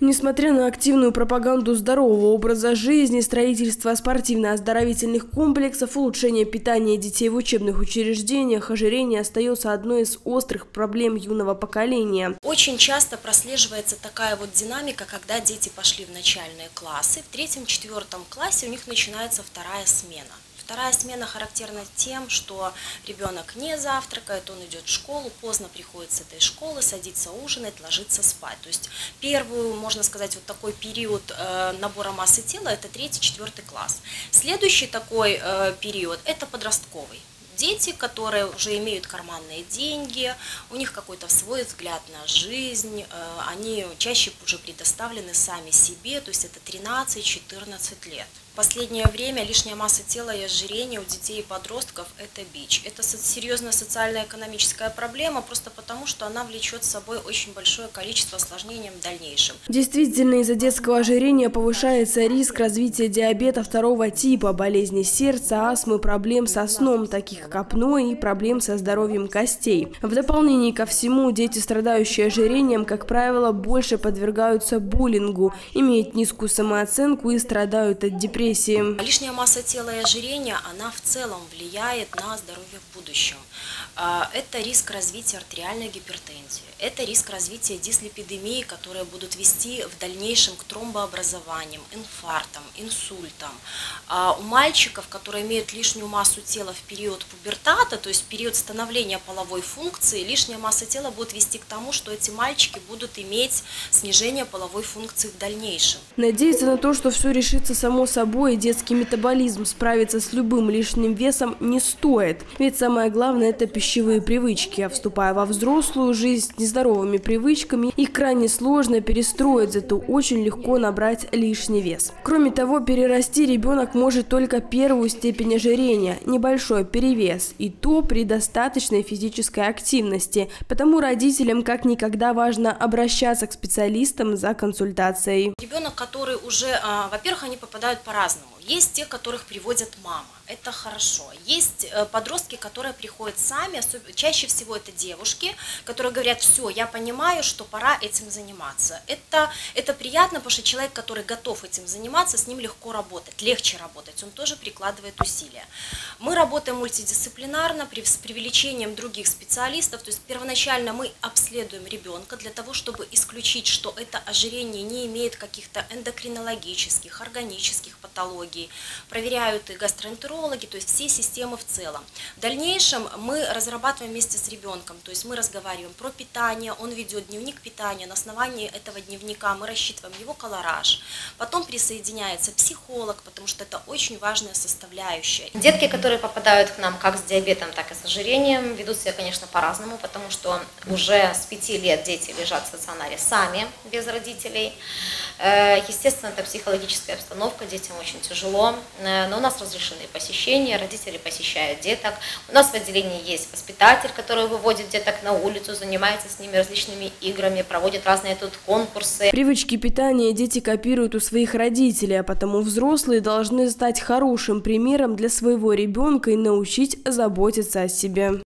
Несмотря на активную пропаганду здорового образа жизни, строительство спортивно-оздоровительных комплексов, улучшение питания детей в учебных учреждениях, ожирение остается одной из острых проблем юного поколения. Очень часто прослеживается такая вот динамика, когда дети пошли в начальные классы, в третьем-четвертом классе у них начинается вторая смена. Вторая смена характерна тем, что ребенок не завтракает, он идет в школу, поздно приходит с этой школы, садится ужинать, ложится спать. То есть первую, можно сказать, вот такой период э, набора массы тела – это третий-четвертый класс. Следующий такой э, период – это подростковый дети, которые уже имеют карманные деньги, у них какой-то свой взгляд на жизнь, э, они чаще уже предоставлены сами себе, то есть это 13-14 лет. Последнее время лишняя масса тела и ожирение у детей и подростков – это бич. Это серьезная социально-экономическая проблема, просто потому, что она влечет с собой очень большое количество осложнений в дальнейшем. Действительно, из-за детского ожирения повышается риск развития диабета второго типа, болезни сердца, астмы, проблем со сном, таких как апно и проблем со здоровьем костей. В дополнение ко всему, дети, страдающие ожирением, как правило, больше подвергаются буллингу, имеют низкую самооценку и страдают от депрессии депрессии. Лишняя масса тела и ожирение, она в целом влияет на здоровье в будущем. А, это риск развития артериальной гипертензии, это риск развития дислепидемии, которые будут вести в дальнейшем к тромбообразованиям, инфарктам, инсультам. А, у мальчиков, которые имеют лишнюю массу тела в период пубертата, то есть в период становления половой функции, лишняя масса тела будет вести к тому, что эти мальчики будут иметь снижение половой функции в дальнейшем. Надеяться на то, что все решится само собой, и детский метаболизм справится с любым лишним весом не стоит. Ведь самое главное – это пищевые привычки, а вступая во взрослую жизнь с нездоровыми привычками, их крайне сложно перестроить, зато очень легко набрать лишний вес. Кроме того, перерасти ребенок может только первую степень ожирения, небольшой перевес, и то при достаточной физической активности. Потому родителям как никогда важно обращаться к специалистам за консультацией. Ребенок, который уже, а, во-первых, они попадают по-разному. Есть те, которых приводят мама, это хорошо. Есть э, подростки, которые приходят сами, чаще всего это девушки, которые говорят, все, я понимаю, что пора этим заниматься. Это, это приятно, потому что человек, который готов этим заниматься, с ним легко работать, легче работать, он тоже прикладывает усилия. Мы работаем мультидисциплинарно, с привлечением других специалистов, то есть первоначально мы обследуем ребенка для того, чтобы исключить, что это ожирение не имеет каких-то эндокринологических, органических патологий, хирургии, проверяют и гастроэнтерологи, то есть все системы в целом. В дальнейшем мы разрабатываем вместе с ребенком, то есть мы разговариваем про питание, он ведет дневник питания, на основании этого дневника мы рассчитываем его колораж, потом присоединяется психолог, потому что это очень важная составляющая. Детки, которые попадают к нам как с диабетом, так и с ожирением, ведут себя, конечно, по-разному, потому что уже с пяти лет дети лежат в стационаре сами, без родителей. Э, естественно, это психологическая обстановка, детям очень тяжело, э, но у нас разрешены посещения, родители посещают деток. У нас в отделении есть воспитатель, который выводит деток на улицу, занимается с ними различными играми, проводит разные тут конкурсы. Привычки питания дети копируют у своих родителей, а потому взрослые должны стать хорошим примером для своего ребенка и научить заботиться о себе.